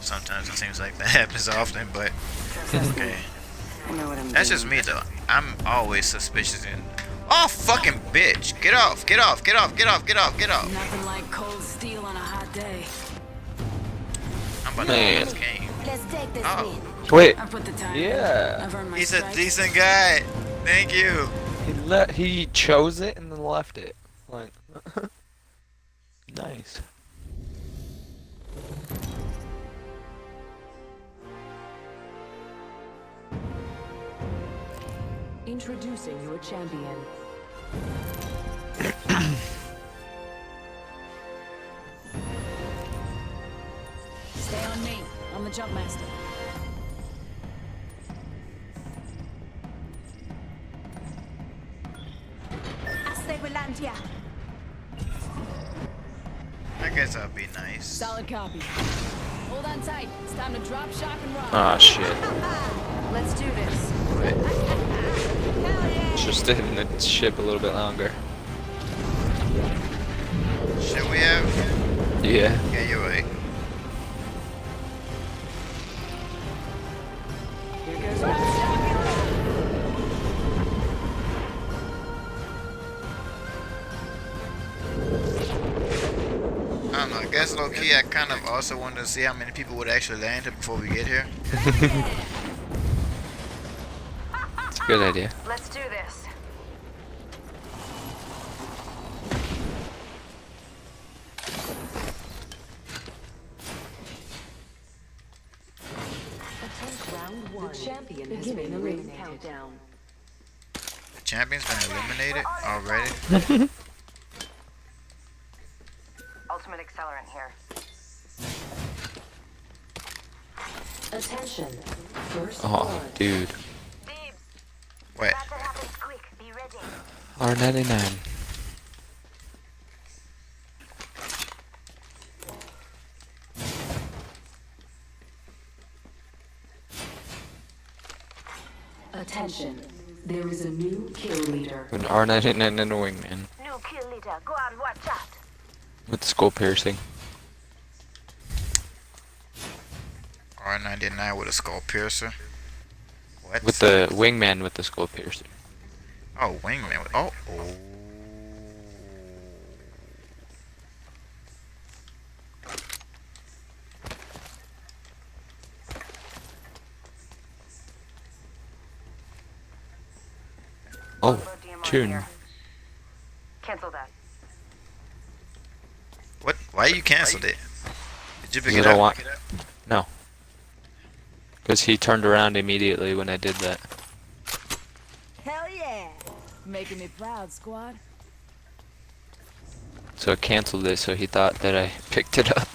sometimes. It seems like that happens often, but okay. I know what I'm That's just me though. I'm always suspicious and Oh fucking bitch! Get off! Get off! Get off! Get off! Get off! Get off! Nothing like cold steel on a hot day. I'm about Man. to win this game. Let's take this Oh. win. Wait, I put the time. Yeah. I've He's a decent guy. Thank you. he let he chose it and then left it. Like, nice. Introducing your champion. Stay on me. I'm the jump master. I say we land here. I guess I'll be nice. Solid copy. Hold on tight. It's time to drop, shock, and rock. Ah shit. Let's do this. Wait. Hell yeah. Just stay in the ship a little bit longer. Should we have? Yeah. Yeah, you're right. Here goes nothing. I don't know. I guess low key, I kind of also wanted to see how many people would actually land before we get here. It's a good idea. Let's do this. Round one. The champion has been eliminated. Countdown. The champion's been eliminated already. Ultimate accelerant here. Attention. First Oh, blood. dude. Thebes, Wait. that happens quick. Be ready. R99. Attention. There is a new kill leader. An R99 and a wingman. New kill leader. Go on, watch out. With skull piercing. R99 with a skull piercer. What? With the wingman with the skull piercing. Oh, wingman. Oh. oh. Oh, tune. Cancel that. What? Why you canceled it? Did you pick You it don't up? want- No. Because he turned around immediately when I did that. Hell yeah. Making me proud, squad. So I canceled it so he thought that I picked it up.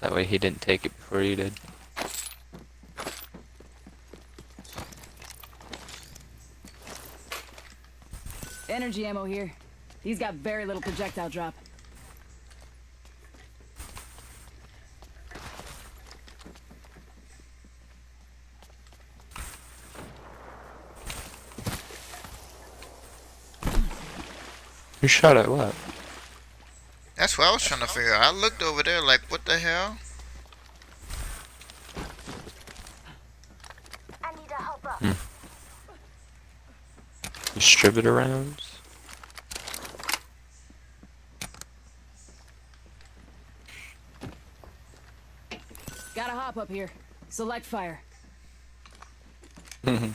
That way he didn't take it before you did. Energy ammo here. He's got very little projectile drop. You shot at what? That's what I was trying to figure out. I looked over there like, what the hell? I need a. Hmm. Distributor rounds? Gotta hop up here. Select fire. He's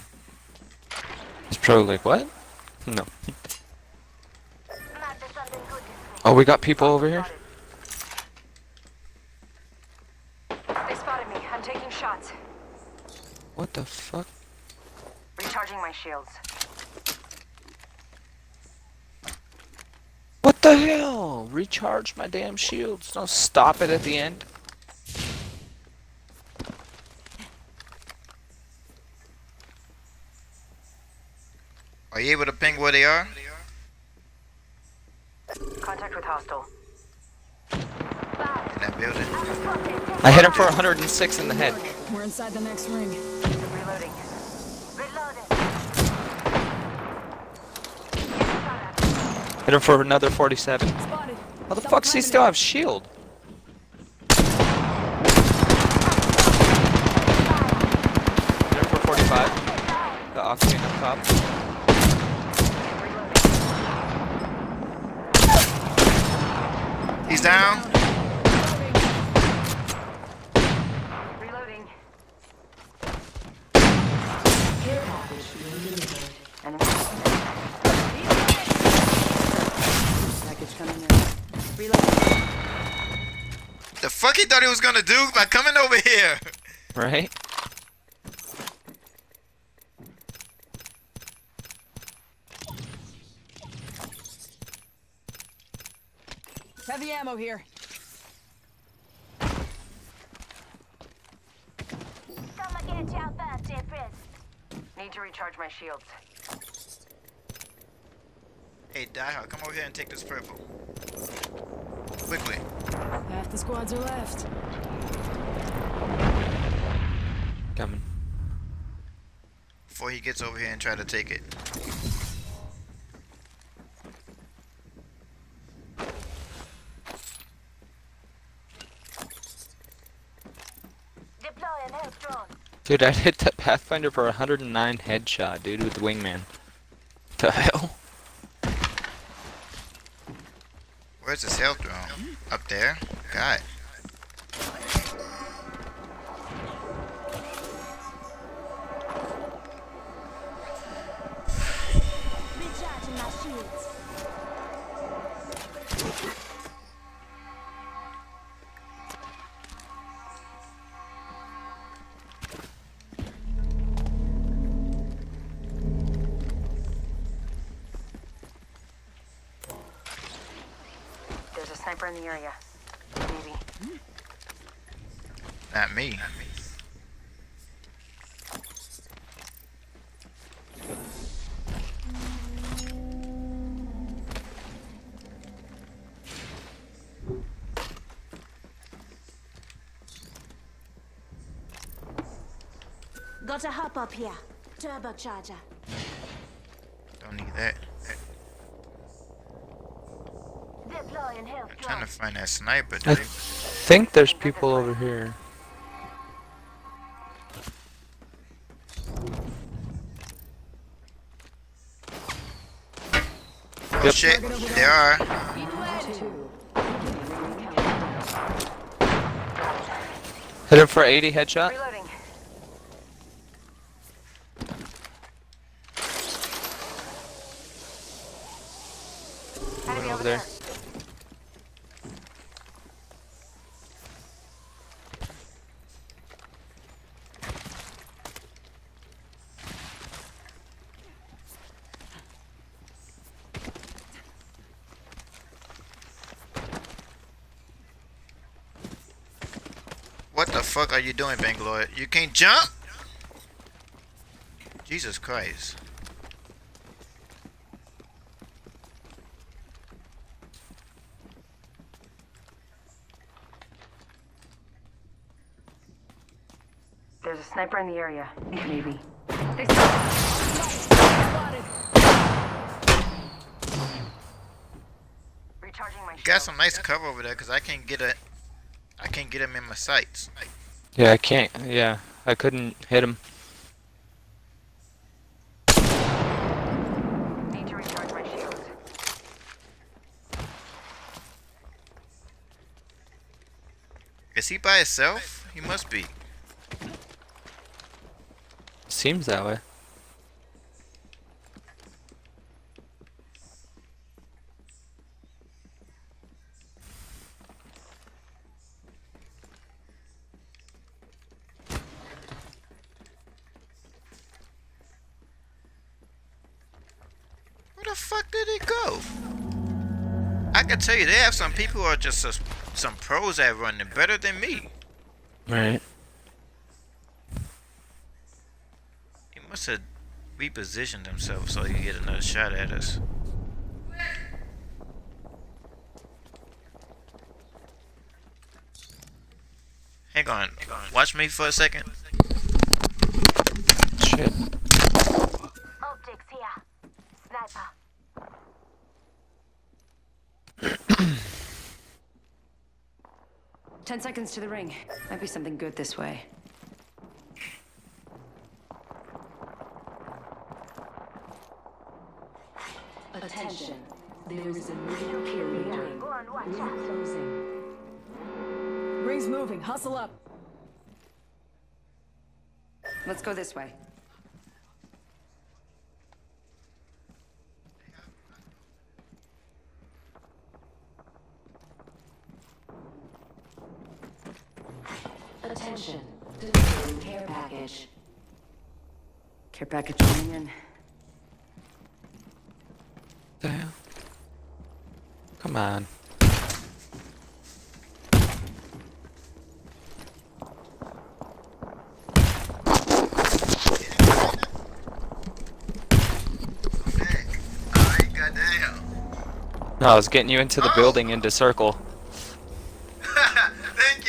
probably like, what? No. Might be something good this way. Oh, we got people over here? They spotted me. I'm taking shots. What the fuck? Recharging my shields. What the hell? Recharge my damn shields. Don't stop it at the end. Are you able to ping where they are? Contact with hostile. In that building? I hit him for 106 in the head. We're inside the next ring. Reloading. Reloading. Hit him for another 47. Spotted. How the fuck does he still have shield? There for 45. The octane up top. He's down. Reloading. Care package being delivered. Enemy. Package coming in. Reloading. The fuck he thought he was gonna do by coming over here? Right? Heavy ammo here. Need to recharge my shields. Hey, Diehard, come over here and take this purple. Quickly. Half the squads are left. Coming. Before he gets over here and try to take it. Dude, I hit that Pathfinder for 109 headshot, dude, with the wingman. The hell? Where's the health drone? Up there? God. There's a sniper in the area. Maybe. Not me. Got a hop up here. Turbocharger. Don't need that. Deploying health Trying to find that sniper, I think there's people over here. Oh Yep. shit, there are. Two. Hit him for 80 headshot. Reloading. Enemy over there. What the fuck are you doing, Bangalore? You can't jump? Jesus Christ. There's a sniper in the area. Maybe. Recharging my Got some nice cover over there, cause I can't get a, I can't get him in my sights. Yeah, I can't. Yeah, I couldn't hit him. Need to recharge my shields. Is he by himself? He must be. Seems that way. Did it go? I can tell you, they have some people who are just a, some pros at running better than me. Right. He must have repositioned himself so he could get another shot at us. Hang on, watch me for a second. Shit. Optics here. Sniper. Ten seconds to the ring. Might be something good this way. Attention. There is a new period. Go on, Ring closing. Ring's moving. Hustle up. Let's go this way. Attention. Delivering care package. Care package coming in. The hell? Come on. Hey, alright, goddamn. No, I was getting you into the building into circle. Thank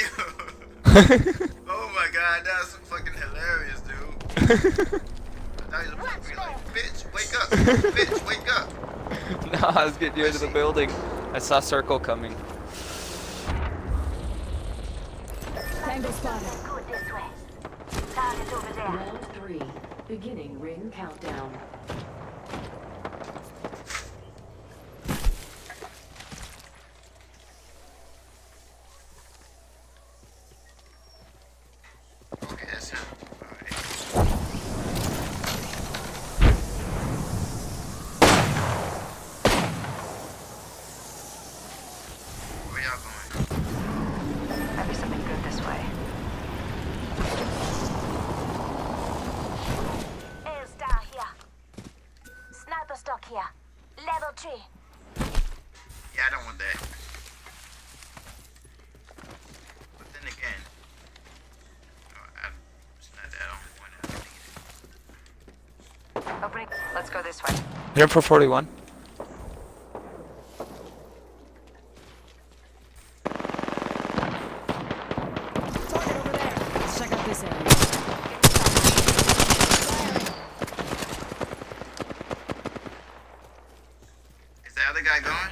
you. bitch, wake up, bitch, wake up. no, I was getting you into the building. I saw circle coming. Tango spotted. Good this way. Target over there. Round three. Beginning ring countdown. Okay, that's him. Alright. Where y'all going? Might be something good this way. Arcstar here. Sniper stock here. Level 3. Yeah, I don't want that. But then again, no, I, it's not that I don't want it. I need it. Opening. Let's go this way. You're for 41. Target over there. Let's check out this area. Is the other guy going?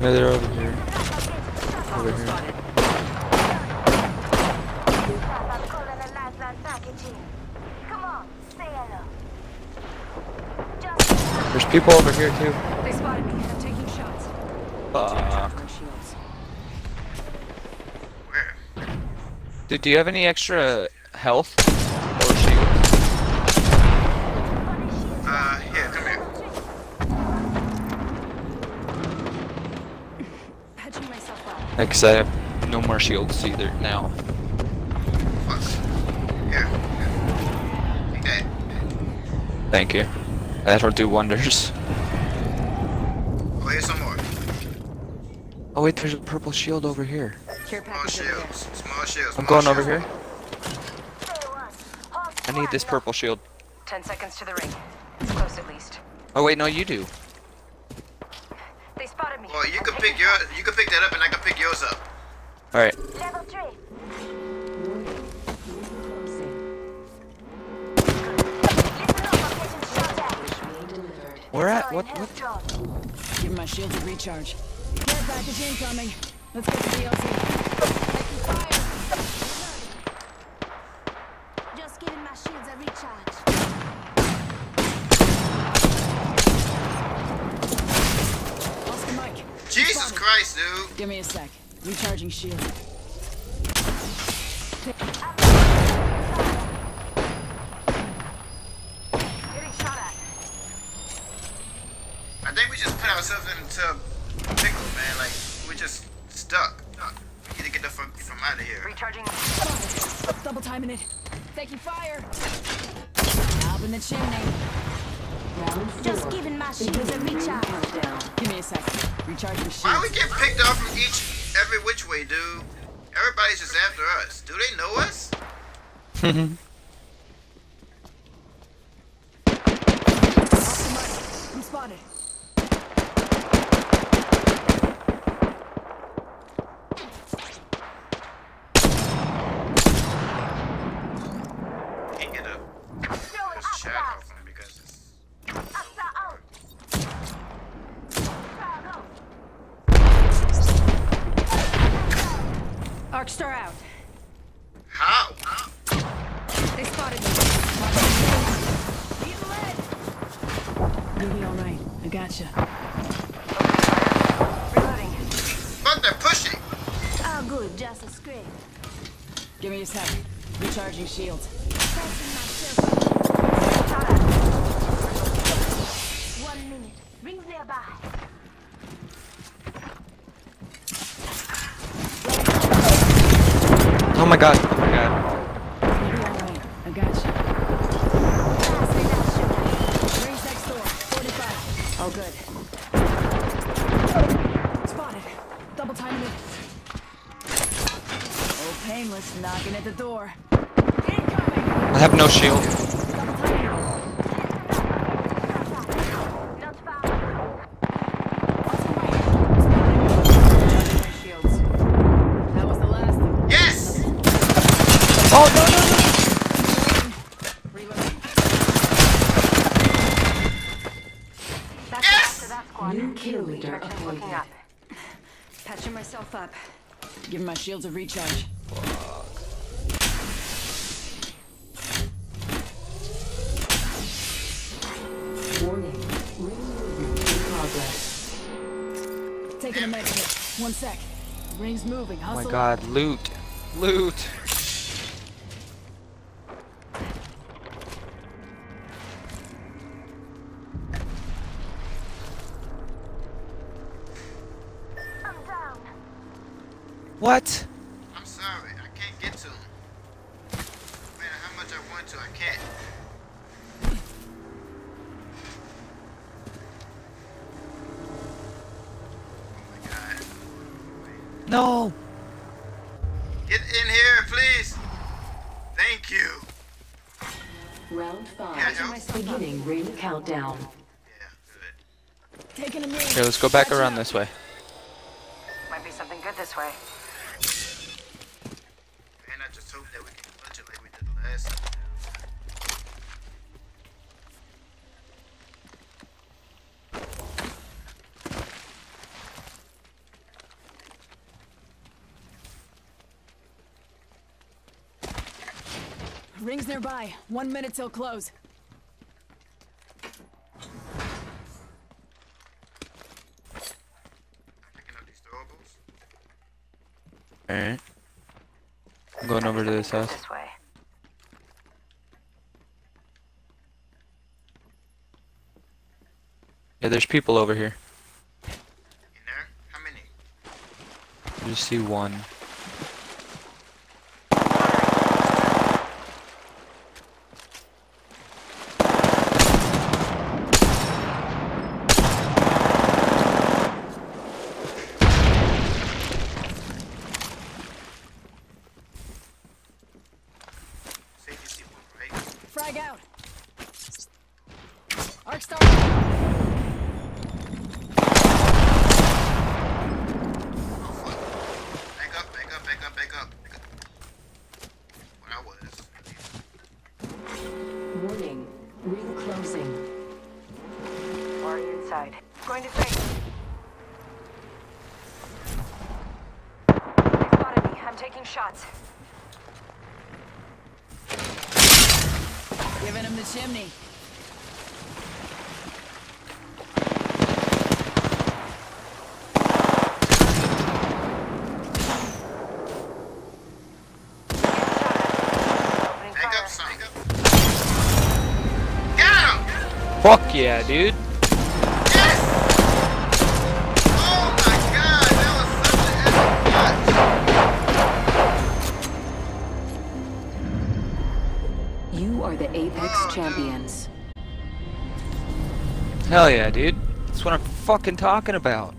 Yeah, they're over here. Over here. Spotted. I'm calling a lifeline package in. Come on, say hello. Just There's people over here too. They spotted me. I'm taking shots. Fuck. Where? Dude, do you have any extra health or shield? Uh, here, come here. Patching myself up. Like, 'cause I have no more shields either now. Fuck. Here. here. Thank you. That'll do wonders. Oh, some more. Oh wait, there's a purple shield over here. Small package over shields. Small shields. I'm small going over here. say once. Hold I need this purple shield. Ten seconds to the ring. It's close at least. Oh wait, no, you do. They spotted me. Well, you can pick your, you can pick that up, and I can pick yours up. All right. Level 3. Where at? What? What? health drone. Give my shield a recharge. Care package incoming. Let's get to the LZ. Taking fire. Just giving my shields a recharge. Oscar Mike. Jesus Christ, dude. Give me a sec. Recharging shield. Getting shot at. I think we just put ourselves into a pickle, man. Like, we're just stuck. We need to get the fuck from out of here. Recharging. Double timing it. Taking fire. Up in the chimney. Just giving my shields a Beginning ring recharge. Give me a sec. Recharging Why shield. we get picked off from each, every which way, dude? Everybody's just after us. Do they know us? Oscar Mike. I'm spotted. Can't get a Throwing this chat up off him because it's. Asta out. Frag out. Arcstar out. How? They spotted me. Being led. You'll be all right. I gotcha. Reloading. Fuck, they're pushing. Oh, good. Just a scrape. Give me a sec. Recharging shields. Patching myself up. Shot at. One minute. Rings nearby. Oh my god. I have no shield. Double timing. Not far. What's the right? Spotted. Charging my shields. That was the last. Yes! Oh no no no! Yes! yes! to that squad. New kill leader appointed. Patching myself up. Giving my shields a recharge. Taking a med kit. One sec. Ring's moving. Oh my god, loot. Loot. I'm down. What? In here, please. Thank you. Round five. no. Beginning ring countdown. Yeah, good. Taking a knee. Okay, let's go back around this way. Might be something good this way. Man, I just hope that we can clutch it like we did last time. Rings nearby. One minute till close. Eh? Picking up these throwables. Alright. I'm going over to this house. This way. Yeah, there's people over here. In there? How many? I just see one. Frag out. Arcstar. Fuck. Back up, back up, back up, back up. Back I was. Warning. Ring closing. Already inside. Going to safe. They spotted me. I'm taking shots. Giving him the chimney. Opening Back fire. up, son. Back up. Got him! Fuck yeah, dude. Champions. Hell yeah, dude. That's what I'm fucking talking about.